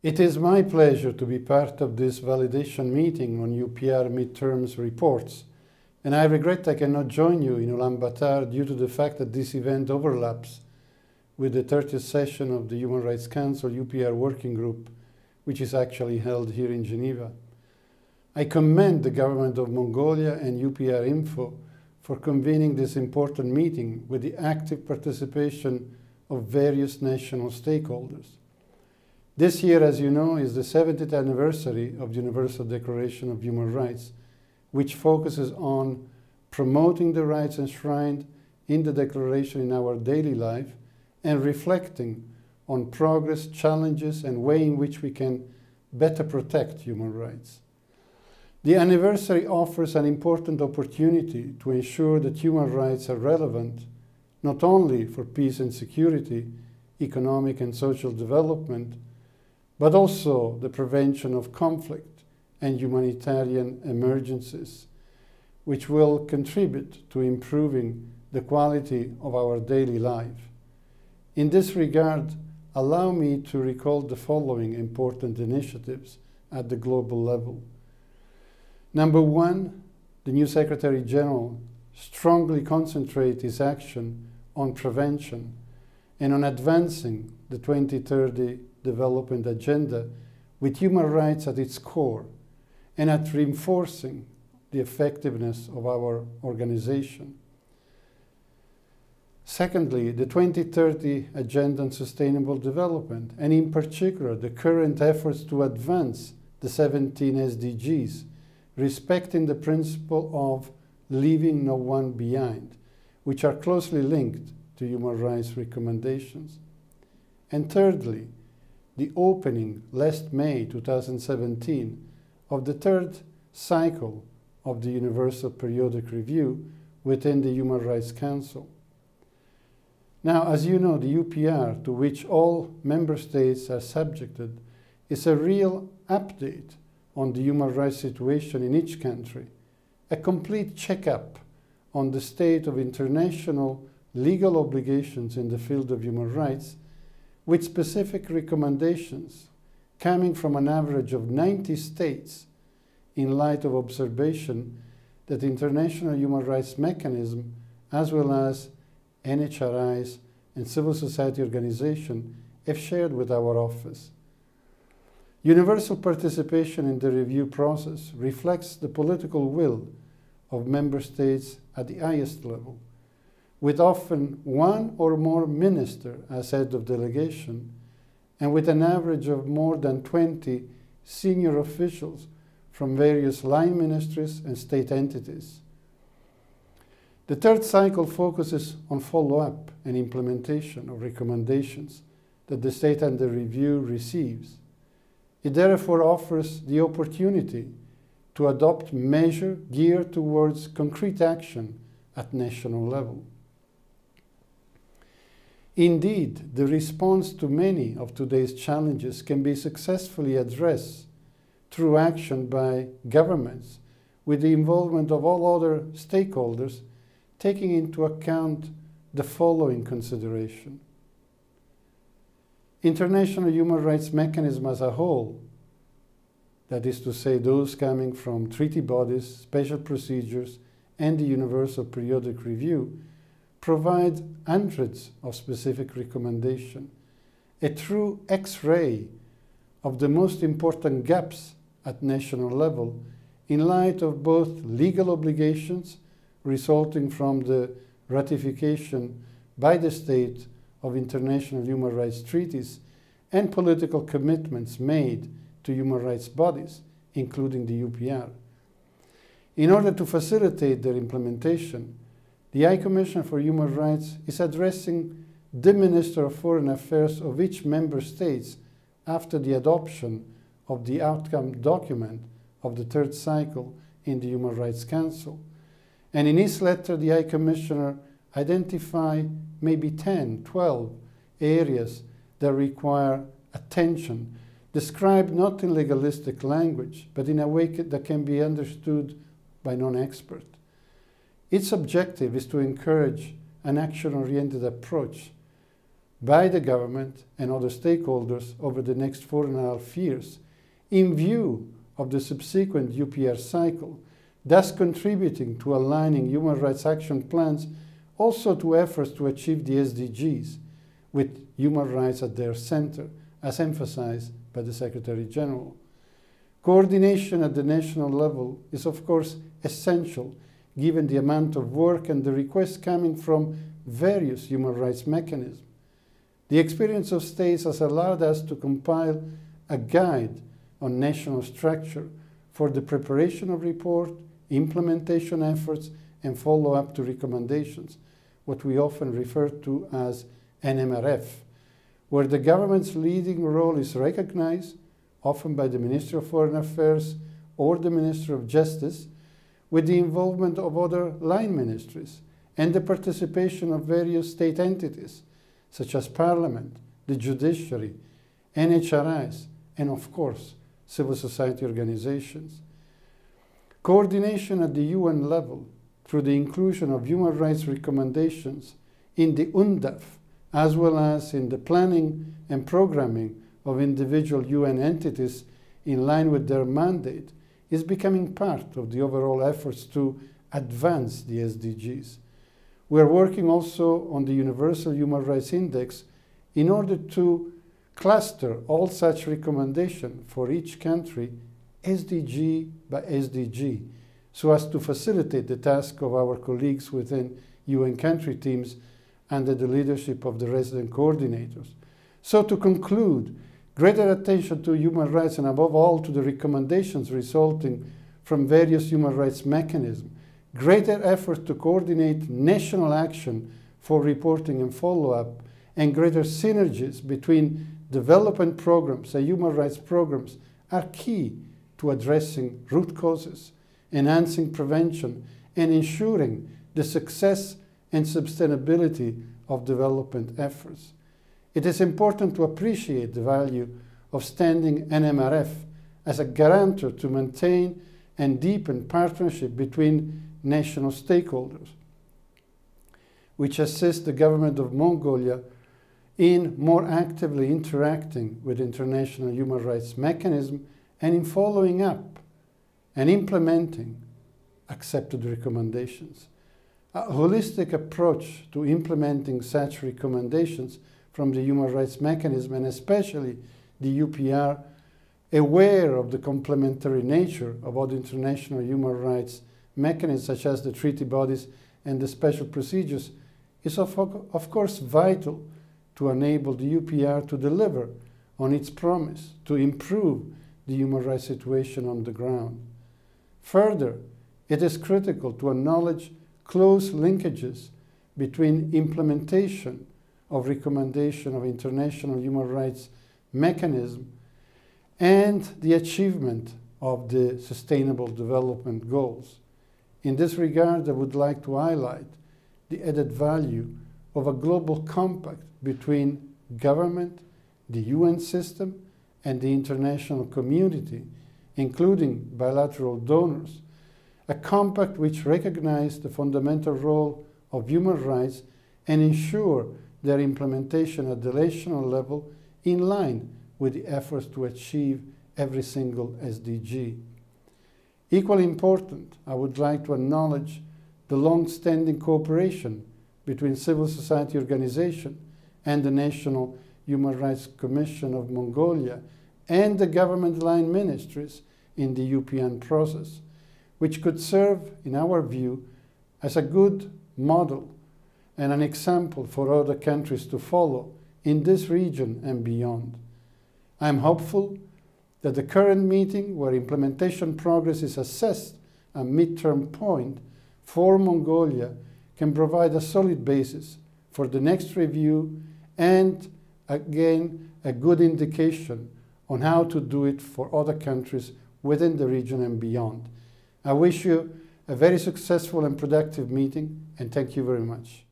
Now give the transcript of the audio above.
It is my pleasure to be part of this validation meeting on UPR midterms reports, and I regret I cannot join you in Ulaanbaatar due to the fact that this event overlaps with the 30th session of the Human Rights Council UPR Working Group, which is actually held here in Geneva. I commend the government of Mongolia and UPR Info for convening this important meeting with the active participation of various national stakeholders. This year, as you know, is the 70th anniversary of the Universal Declaration of Human Rights, which focuses on promoting the rights enshrined in the Declaration in our daily life and reflecting on progress, challenges, and way in which we can better protect human rights. The anniversary offers an important opportunity to ensure that human rights are relevant not only for peace and security, economic and social development, but also the prevention of conflict and humanitarian emergencies, which will contribute to improving the quality of our daily life. In this regard, allow me to recall the following important initiatives at the global level. Number one, the new Secretary General strongly concentrates his action on prevention and on advancing the 2030 development agenda with human rights at its core and at reinforcing the effectiveness of our organization. Secondly, the 2030 Agenda on Sustainable Development, and in particular the current efforts to advance the 17 SDGs, respecting the principle of leaving no one behind, which are closely linked to human rights recommendations. And thirdly, the opening last May 2017 of the third cycle of the Universal Periodic Review within the Human Rights Council. Now, as you know, the UPR, to which all member states are subjected, is a real update on the human rights situation in each country, a complete checkup on the state of international legal obligations in the field of human rights with specific recommendations coming from an average of 90 states in light of observation that international human rights mechanism as well as NHRIs and civil society organizations have shared with our office. Universal participation in the review process reflects the political will of member states at the highest level with often one or more minister as head of delegation, and with an average of more than 20 senior officials from various line ministries and state entities. The third cycle focuses on follow-up and implementation of recommendations that the state under review receives. It therefore offers the opportunity to adopt measures geared towards concrete action at national level. Indeed, the response to many of today's challenges can be successfully addressed through action by governments with the involvement of all other stakeholders, taking into account the following consideration. International human rights mechanism as a whole, that is to say those coming from treaty bodies, special procedures, and the Universal Periodic Review, provide hundreds of specific recommendations, a true X-ray of the most important gaps at national level in light of both legal obligations resulting from the ratification by the state of international human rights treaties and political commitments made to human rights bodies, including the UPR. In order to facilitate their implementation, the High Commissioner for Human Rights is addressing the Minister of Foreign Affairs of each member state after the adoption of the outcome document of the third cycle in the Human Rights Council. And in his letter, the High Commissioner identified maybe 10, 12 areas that require attention, described not in legalistic language, but in a way that can be understood by non-experts. Its objective is to encourage an action-oriented approach by the government and other stakeholders over the next four and a half years in view of the subsequent UPR cycle, thus contributing to aligning human rights action plans also to efforts to achieve the SDGs with human rights at their center, as emphasized by the Secretary General. Coordination at the national level is of course essential given the amount of work and the requests coming from various human rights mechanisms. The experience of states has allowed us to compile a guide on national structure for the preparation of report, implementation efforts, and follow-up to recommendations, what we often refer to as NMRF, where the government's leading role is recognized, often by the Ministry of Foreign Affairs or the Minister of Justice, with the involvement of other line ministries and the participation of various state entities, such as Parliament, the judiciary, NHRIs, and of course, civil society organizations. Coordination at the UN level through the inclusion of human rights recommendations in the UNDAF, as well as in the planning and programming of individual UN entities in line with their mandate, is becoming part of the overall efforts to advance the SDGs. We are working also on the Universal Human Rights Index in order to cluster all such recommendations for each country SDG by SDG so as to facilitate the task of our colleagues within UN country teams under the leadership of the resident coordinators. So to conclude, greater attention to human rights and above all to the recommendations resulting from various human rights mechanisms greater effort to coordinate national action for reporting and follow-up, and greater synergies between development programs and human rights programs are key to addressing root causes, enhancing prevention, and ensuring the success and sustainability of development efforts. It is important to appreciate the value of standing NMRF as a guarantor to maintain and deepen partnership between national stakeholders, which assist the government of Mongolia in more actively interacting with international human rights mechanism and in following up and implementing accepted recommendations. A holistic approach to implementing such recommendations from the human rights mechanism and especially the UPR, aware of the complementary nature of other international human rights mechanisms such as the treaty bodies and the special procedures is of, of course vital to enable the UPR to deliver on its promise to improve the human rights situation on the ground. Further, it is critical to acknowledge close linkages between implementation of recommendation of international human rights mechanism and the achievement of the sustainable development goals. In this regard, I would like to highlight the added value of a global compact between government, the UN system, and the international community, including bilateral donors, a compact which recognizes the fundamental role of human rights and ensure their implementation at the national level in line with the efforts to achieve every single SDG. Equally important, I would like to acknowledge the long-standing cooperation between civil society organizations and the National Human Rights Commission of Mongolia and the government line ministries in the UPR process, which could serve, in our view, as a good model and an example for other countries to follow in this region and beyond. I am hopeful that the current meeting, where implementation progress is assessed a midterm point for Mongolia, can provide a solid basis for the next review and, again, a good indication on how to do it for other countries within the region and beyond. I wish you a very successful and productive meeting, and thank you very much.